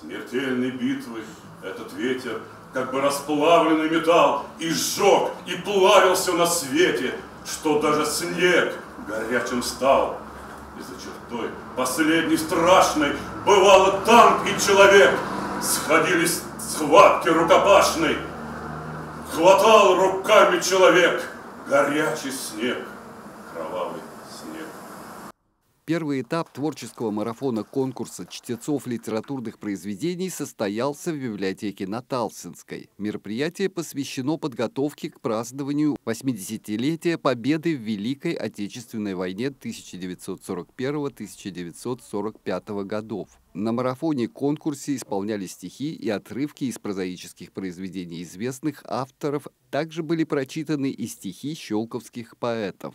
Смертельной битвы этот ветер, как бы расплавленный металл, и сжег, и плавился на свете, что даже снег горячим стал. И за чертой последней страшной бывало танк и человек, сходились схватки рукопашной, хватал руками человек горячий снег. Первый этап творческого марафона конкурса чтецов литературных произведений состоялся в библиотеке Наталсинской. Мероприятие посвящено подготовке к празднованию 80-летия Победы в Великой Отечественной войне 1941-1945 годов. На марафоне-конкурсе исполняли стихи и отрывки из прозаических произведений известных авторов. Также были прочитаны и стихи щелковских поэтов.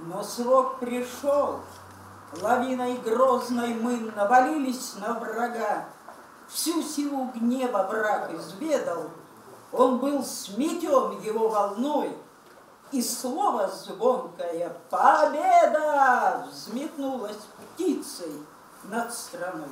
Но срок пришел, лавиной грозной мы навалились на врага. Всю силу гнева враг изведал, он был сметен его волной, и слово звонкое «Победа!» взметнулось птицей над страной.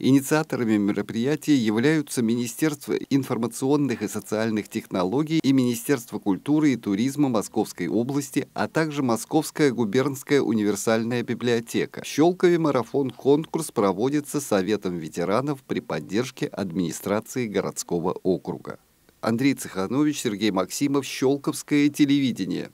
Инициаторами мероприятия являются Министерство информационных и социальных технологий и Министерство культуры и туризма Московской области, а также Московская губернская универсальная библиотека. В марафон-конкурс проводится Советом ветеранов при поддержке администрации городского округа. Андрей Цеханович, Сергей Максимов, Щелковское телевидение.